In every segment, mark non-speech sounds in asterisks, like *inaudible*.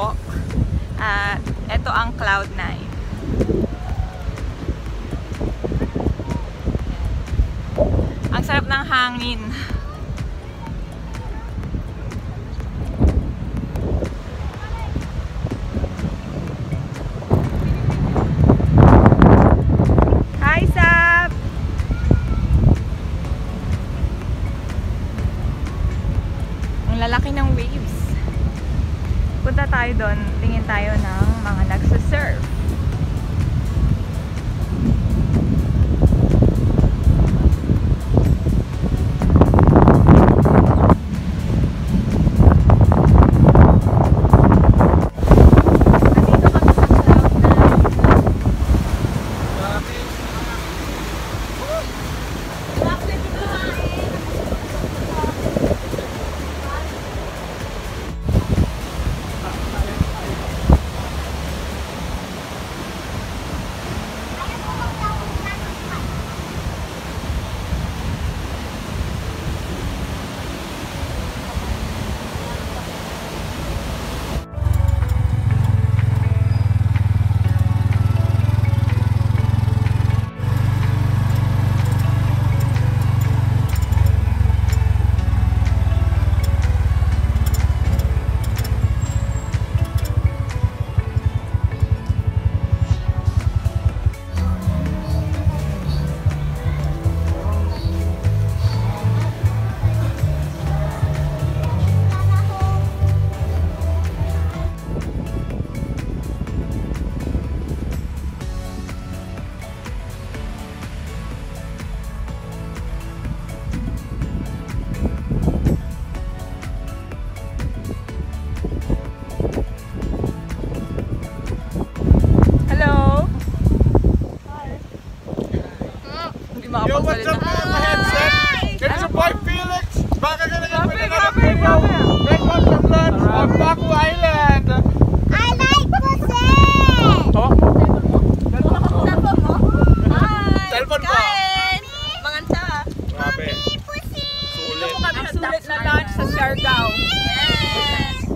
boardwalk. At ito ang Cloud9. Ang sarap ng hangin. Tayo ng Baku Island. I like pussy! Oh, Hi! Cellphone ko. Kain! Manganta! grabe. Sulit. Ang sulit na lunch sa Siargao. Yes!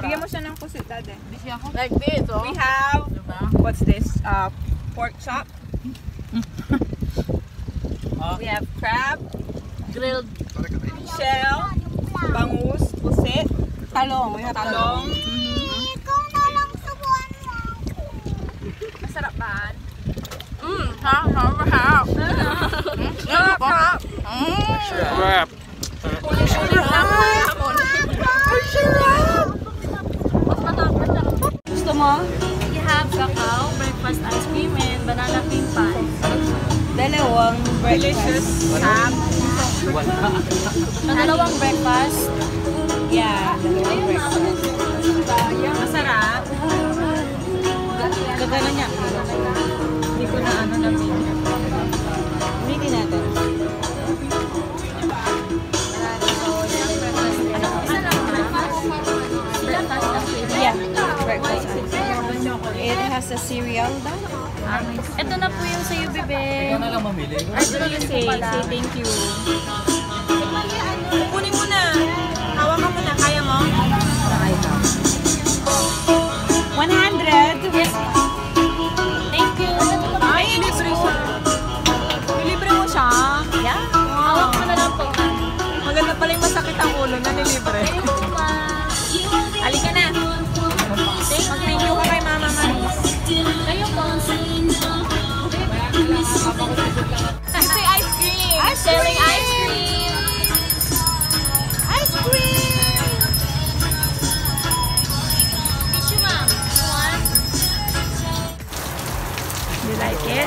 Bigyan mo siya ng pusit, dade. Like this, oh. We have, what's this? Uh, pork chop. *laughs* we have crab, Grilled. shell, bangus, pusit, Talong. Have talong. Ikaw na lang subuan mo. Masarap ba? Mmm, ha? Harap, harap. Harap, harap. Mmm. Crap. Gusto mo? We have cacao, breakfast ice cream, and banana cream pie. Dalawang delicious ham. Ang dalawang breakfast. Yeah, dalawang breakfast. Masarap. Gagana niya. You like it?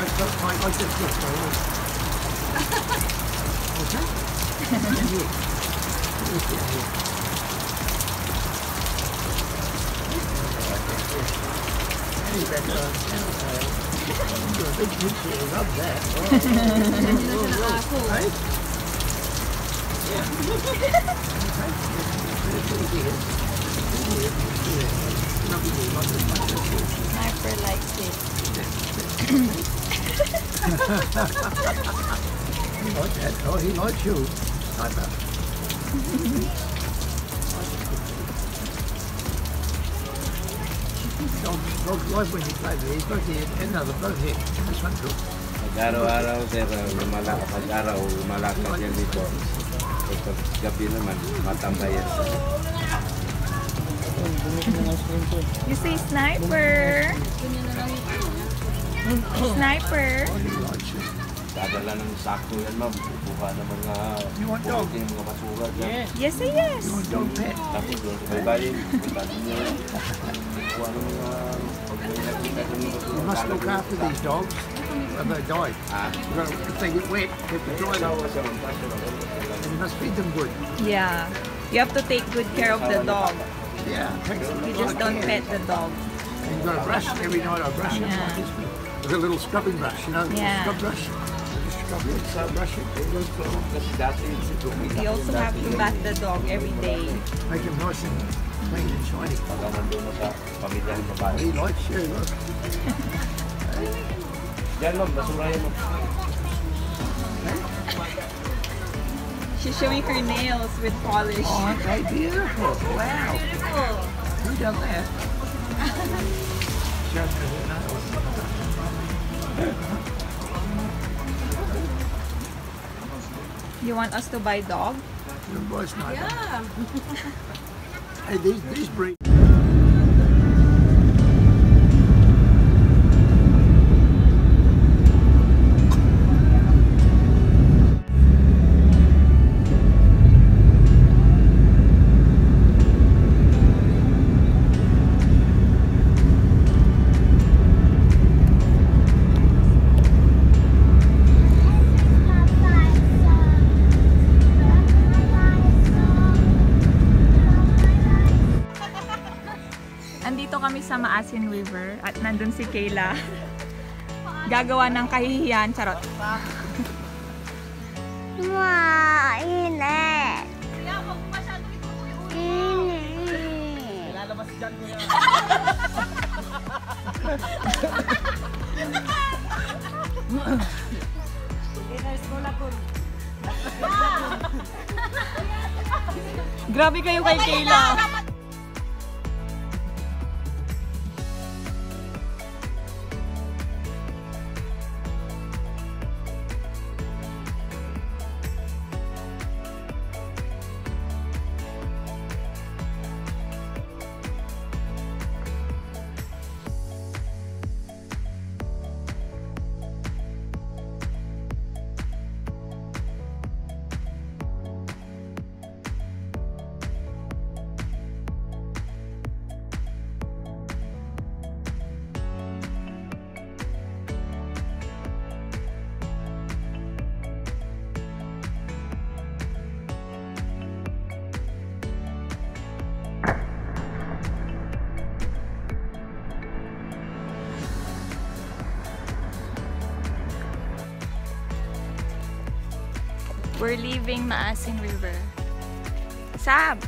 Sniper *laughs* likes it. *laughs* He likes that. Oh, he likes you. Like that. Dogs, like when you play these, both here and both here. This one too. Matambayan You say sniper. Sniper. dadala ng sakto yan, ma'am. Kukuha ng mga You want dog? yung mga basura dyan. Yes, yes. You want dog pet? Tapos doon sa baybayin, punta din nyo. Ng mga pag may nakita ng mga basura. You must look after these dogs. Or they die. Ah, You gotta, if they get wet, you have to dry them. sawa siya, ma'am. Kaso lang, And you must feed them good. Yeah. You have to take good care of the dog. Yeah. You just don't pet the dog. And you've got to brush every night. I brush it. Yeah. like this. With a little scrubbing brush, you know, Yeah. scrub brush. I just scrub it, so brush it. It goes for Kasi dati, kumita You ko also have to yun. bath the dog every day. Make him nice and clean and shiny. Pag nandun mo sa pamilya ng babae. He likes you, look. Diyan, ma'am, basura yan, ma'am. She's showing her nails with polish. Oh, aren't they beautiful? Wow. Who done that? *laughs* You want us to buy dog? Your voice not. Yeah. *laughs* hey, these these breed. Sa Maasin River at nandun si Kayla. Gagawa ng kahihiyan. Charot. Mainit. Init. Grabe kayo kay Kayla. We're leaving Maasin River. Sab!